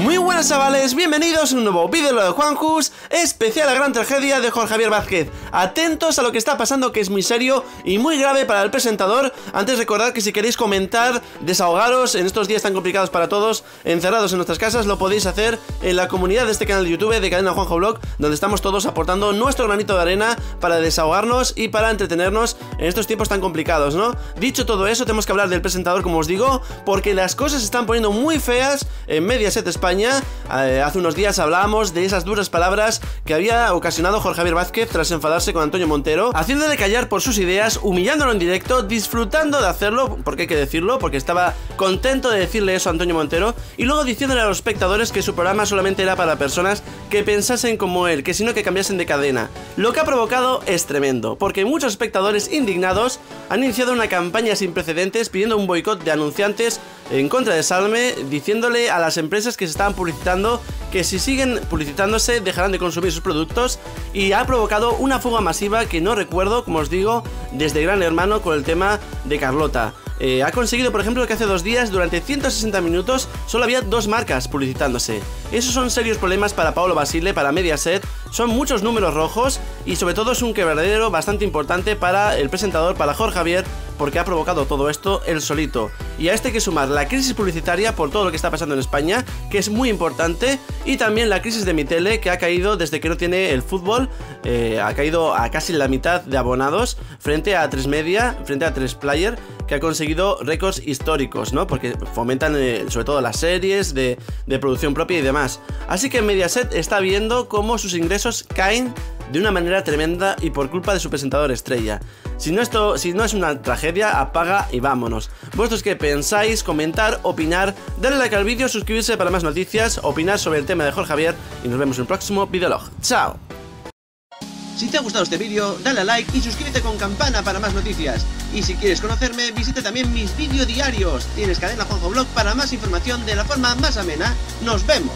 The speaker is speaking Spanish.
Muy buenas chavales, bienvenidos a un nuevo vídeo de Juanjus, especial la gran tragedia de Jorge Javier Vázquez. Atentos a lo que está pasando que es muy serio y muy grave para el presentador. Antes recordad que si queréis comentar, desahogaros en estos días tan complicados para todos, encerrados en nuestras casas, lo podéis hacer en la comunidad de este canal de YouTube de Cadena Juanjo Blog, donde estamos todos aportando nuestro granito de arena para desahogarnos y para entretenernos en estos tiempos tan complicados, ¿no? Dicho todo eso, tenemos que hablar del presentador, como os digo, porque las cosas se están poniendo muy feas en Mediaset España eh, hace unos días hablábamos de esas duras palabras que había ocasionado Jorge Javier Vázquez tras enfadarse con Antonio Montero, haciéndole callar por sus ideas, humillándolo en directo, disfrutando de hacerlo, porque hay que decirlo, porque estaba contento de decirle eso a Antonio Montero, y luego diciéndole a los espectadores que su programa solamente era para personas que pensasen como él, que sino que cambiasen de cadena. Lo que ha provocado es tremendo, porque muchos espectadores indignados han iniciado una campaña sin precedentes pidiendo un boicot de anunciantes en contra de Salme, diciéndole a las empresas que se estaban publicitando que si siguen publicitándose dejarán de consumir sus productos y ha provocado una fuga masiva que no recuerdo, como os digo, desde Gran Hermano con el tema de Carlota. Eh, ha conseguido, por ejemplo, que hace dos días, durante 160 minutos, solo había dos marcas publicitándose. Esos son serios problemas para Paolo Basile, para Mediaset, son muchos números rojos y sobre todo es un quebradero bastante importante para el presentador, para Jorge Javier, porque ha provocado todo esto él solito. Y a este hay que sumar la crisis publicitaria por todo lo que está pasando en España, que es muy importante, y también la crisis de Mitele, que ha caído desde que no tiene el fútbol, eh, ha caído a casi la mitad de abonados frente a 3 Media, frente a 3 Player, que ha conseguido récords históricos, ¿no? Porque fomentan eh, sobre todo las series de, de producción propia y demás. Así que Mediaset está viendo cómo sus ingresos caen de una manera tremenda y por culpa de su presentador estrella. Si no, esto, si no es una tragedia, apaga y vámonos. ¿Vosotros qué pensáis? Comentar, opinar, darle like al vídeo, suscribirse para más noticias, opinar sobre el tema de Jorge Javier y nos vemos en el próximo videolog. ¡Chao! Si te ha gustado este vídeo, dale a like y suscríbete con campana para más noticias. Y si quieres conocerme, visita también mis vídeos diarios. Tienes cadena Juanjo Blog para más información de la forma más amena. ¡Nos vemos!